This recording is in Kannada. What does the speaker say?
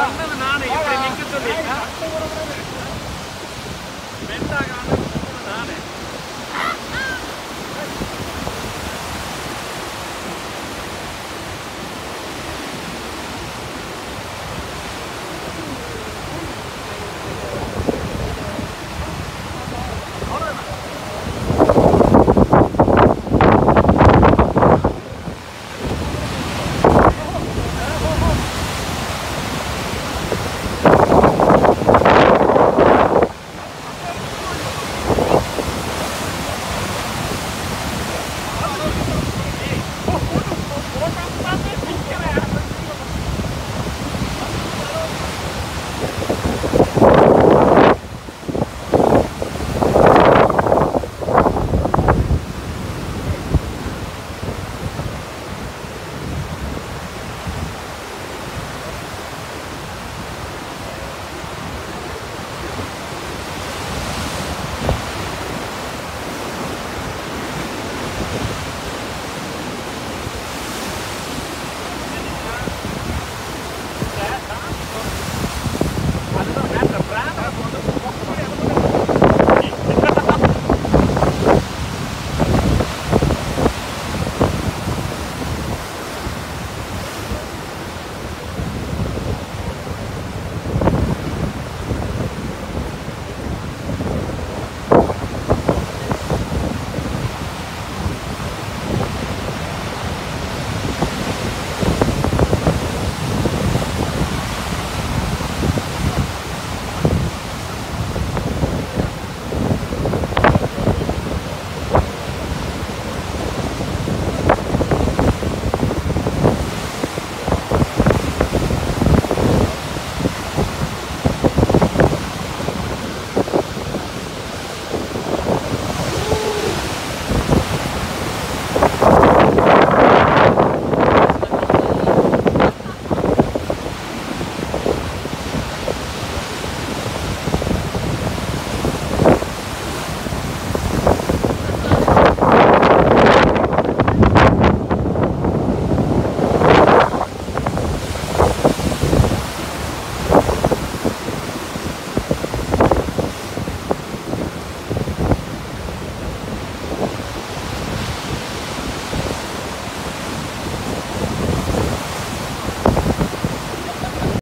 ಬಂದ್ಮೇಲೆ ನಾನು ಇಲ್ಲಿ ನಿಂತಿದ್ದಲ್ಲಿ ಬೆಂದಾಗ